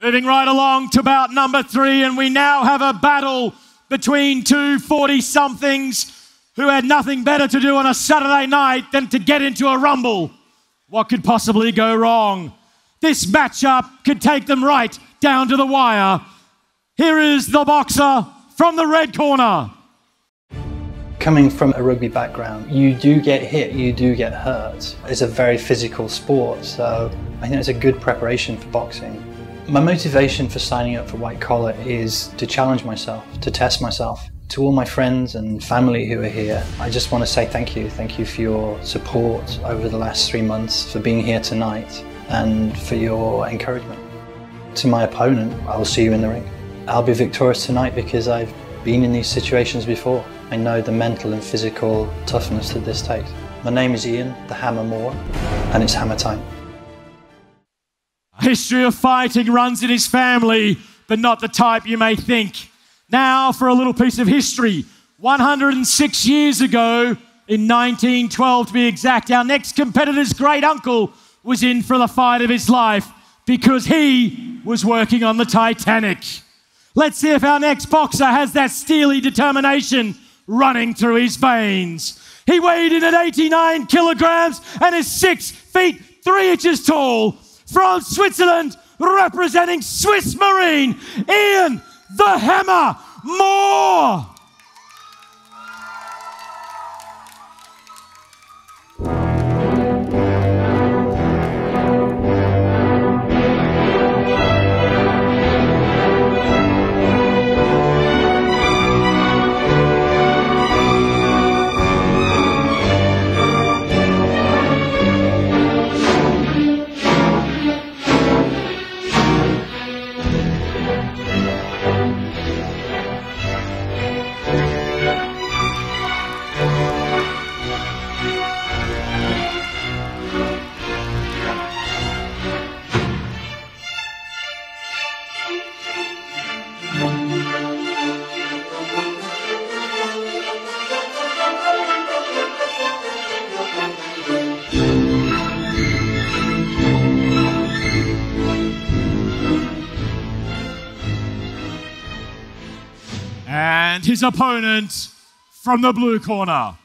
Moving right along to bout number three, and we now have a battle between two 40 somethings who had nothing better to do on a Saturday night than to get into a rumble. What could possibly go wrong? This matchup could take them right down to the wire. Here is the boxer from the red corner. Coming from a rugby background, you do get hit, you do get hurt. It's a very physical sport, so I think it's a good preparation for boxing. My motivation for signing up for White Collar is to challenge myself, to test myself. To all my friends and family who are here, I just want to say thank you. Thank you for your support over the last three months, for being here tonight, and for your encouragement. To my opponent, I'll see you in the ring. I'll be victorious tonight because I've been in these situations before. I know the mental and physical toughness that this takes. My name is Ian, the Hammer Moore, and it's hammer time. History of fighting runs in his family, but not the type you may think. Now, for a little piece of history. 106 years ago, in 1912 to be exact, our next competitor's great uncle was in for the fight of his life because he was working on the Titanic. Let's see if our next boxer has that steely determination running through his veins. He weighed in at 89 kilograms and is six feet three inches tall from Switzerland, representing Swiss Marine, Ian the Hammer Moore. His opponent from the blue corner.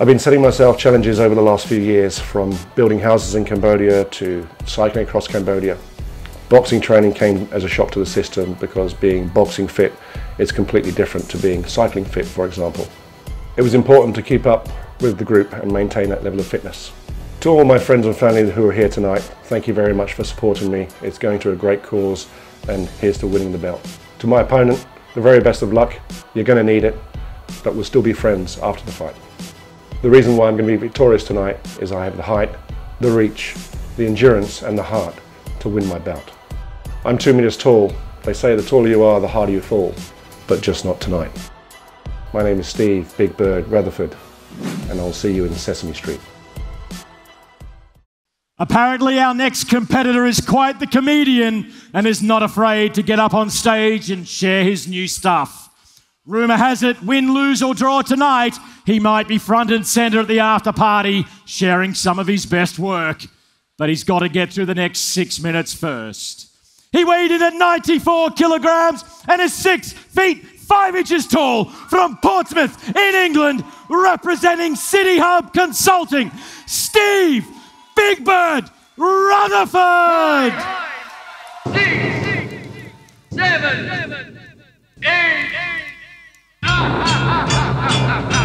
I've been setting myself challenges over the last few years from building houses in Cambodia to cycling across Cambodia. Boxing training came as a shock to the system because being boxing fit is completely different to being cycling fit, for example. It was important to keep up with the group and maintain that level of fitness. To all my friends and family who are here tonight, thank you very much for supporting me. It's going to a great cause and here's to winning the belt. To my opponent, the very best of luck. You're going to need it, but we'll still be friends after the fight. The reason why I'm going to be victorious tonight is I have the height, the reach, the endurance and the heart to win my bout. I'm two metres tall. They say the taller you are, the harder you fall, but just not tonight. My name is Steve Big Bird Rutherford, and I'll see you in Sesame Street. Apparently, our next competitor is quite the comedian and is not afraid to get up on stage and share his new stuff. Rumour has it, win, lose, or draw tonight, he might be front and centre at the after party sharing some of his best work. But he's got to get through the next six minutes first. He weighed in at 94 kilograms and is six feet five inches tall from Portsmouth in England, representing Citihub Consulting, Steve Big Bird Rutherford. Nine, six, seven, eight, ah, ah, ah,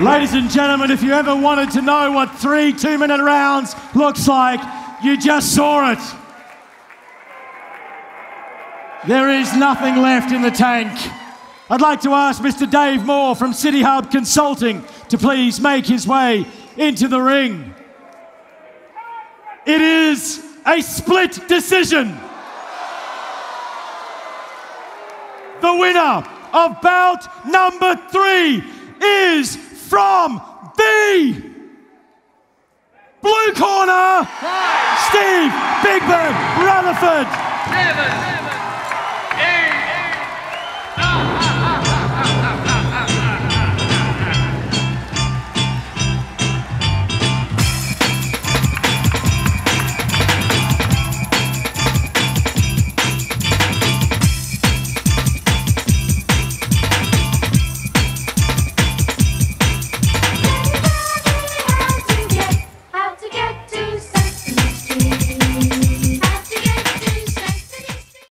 Ladies and gentlemen, if you ever wanted to know what three two minute rounds looks like, you just saw it. There is nothing left in the tank. I'd like to ask Mr. Dave Moore from Citihub Consulting to please make his way into the ring. It is a split decision. The winner of bout number three is from the blue corner, Steve Big Ben Rutherford. seven,